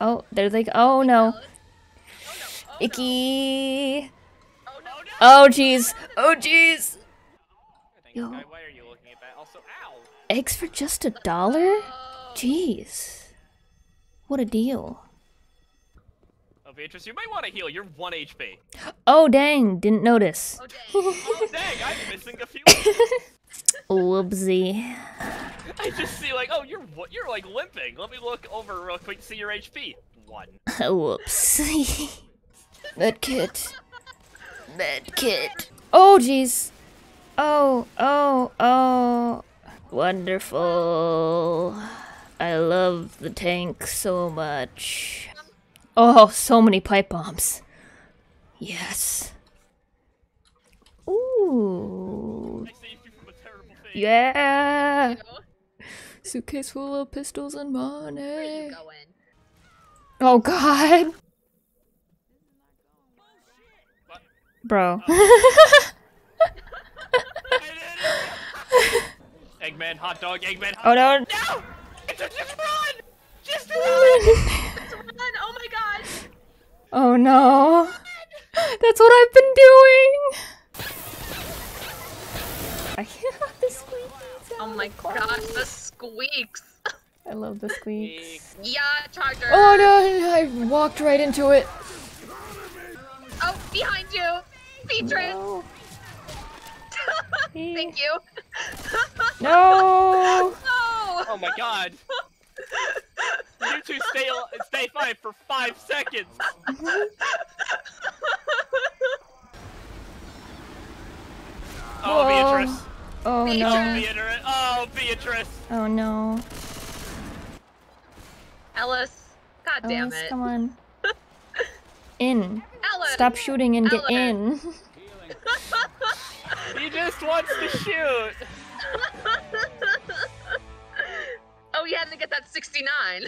Oh, they're like, oh no. Oh, Icky. Oh, oh jeez. Oh jeez. Yo. Why are you looking at that? Also, ow! Eggs for just a dollar? Jeez. What a deal. Oh, Beatrice, you might want to heal. You're 1 HP. Oh dang, didn't notice. Oh, dang. Oh, dang, I'm missing a few. Whoopsie. I just see, like, oh, you're what? You're, like, limping. Let me look over real quick to see your HP. One. Whoops. Medkit. Medkit. Oh jeez. Oh, oh, oh. Wonderful. I love the tank so much. Oh, so many pipe bombs. Yes. Ooh. I saved you from a terrible fate. Yeah. You? Suitcase full of pistols and Where are money. you going? Oh god. Bro. Oh. Eggman, hot dog, Eggman, hot oh no. No! Just, just run! Just run! Let's run! Oh my god! Oh no. That's what I've been doing. I can't have oh, the squeaky Oh my of gosh, the squeaks! I love the squeaks. Yeah, Charger! Oh no, I walked right into it. Oh, behind you! Beatrice! No. Thank you! No. No! Oh my god! You two stay al- stay fine for five seconds. Oh, Beatrice. Oh Beatrice. no. Beatrice. Oh, Beatrice. Oh no. Ellis, god damn Ellis, it. come on. In. Ellis! Stop shooting and get Ellis. in. He just wants to shoot. oh, he had to get that 69.